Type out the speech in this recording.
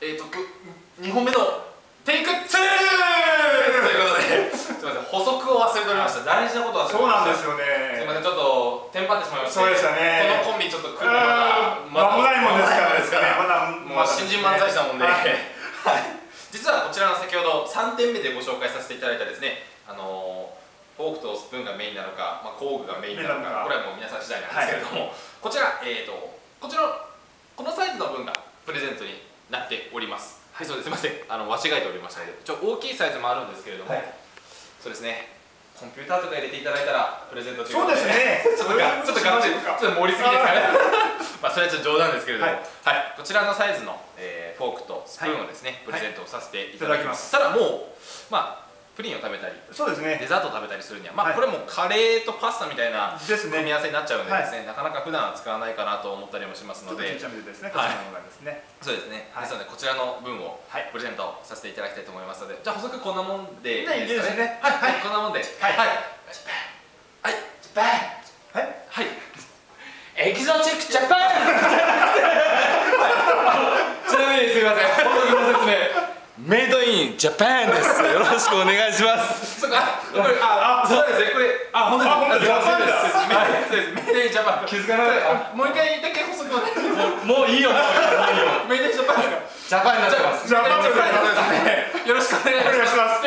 えっ、ー、と2本目のテイク 2! ということですみません補足を忘れておりました。大事なこと忘れてそうなんですよね。すみませんちょっとテンパってしまいましたそうでしたね。このコンビちょっと来るのまだ間もないもんですからまだねもう新人漫才師なもんで、はい。はい。実はこちらの先ほど3点目でご紹介させていただいたですねあのフォークとスプーンがメインなのか、まあ、工具がメインなのかこれはもう皆さん次第なんですけれども、はい、こちら、えーと、こちらこのサイズの分がプレゼントになっております。はい。そうですすみません。あの間違えておりましたのでちょ大きいサイズもあるんですけれども、はい、そうですね。コンピューターとか入れていただいたらプレゼントというそうですね。ちょっとがちょっとがっちょっと盛りすぎですかね。まあそれはちょっと冗談ですけれども、はい、はい、こちらのサイズの、えー、フォークとスプーンをですね、プレゼントをさせていただきます、ただもうまあプリンを食べたりそうですね。デザートを食べたりするには。まあ、これもカレーとパスタみたいな組み合わせになっちゃうのでですね、なかなか普段は使わないかなと思ったりもしますので。ちょっとですね。こちらのがですね。そうですね、ですのでこちらの分をプレゼントさせていただきたいと思いますので。じゃあ補足こんなもんでいいですかね？はい、はい、こんなもんで。はい。はい。はい。はい。はい。エキゾチックジャパン！ちなみにすみません。補足の説明メイドインジャパンです。よろしくお願いします。そうか、これ、あ、そうですね、これ、あ、本当に、ジャパンです。そうです、メイドインジャパン。気づかなかった。もう一回だけ補足をね。もういいよ、もういいよ。メイドインジャパンですか。ジャパンになってます。ジャパンですよろしくお願いします。